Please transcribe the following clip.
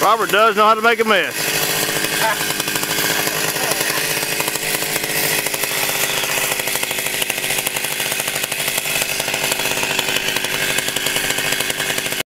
Robert does know how to make a mess.